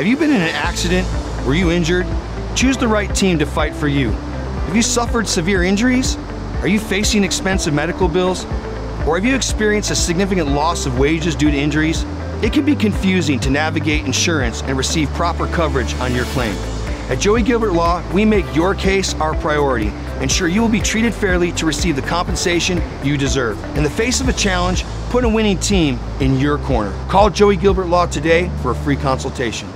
Have you been in an accident? Were you injured? Choose the right team to fight for you. Have you suffered severe injuries? Are you facing expensive medical bills? Or have you experienced a significant loss of wages due to injuries? It can be confusing to navigate insurance and receive proper coverage on your claim. At Joey Gilbert Law, we make your case our priority, ensure you will be treated fairly to receive the compensation you deserve. In the face of a challenge, put a winning team in your corner. Call Joey Gilbert Law today for a free consultation.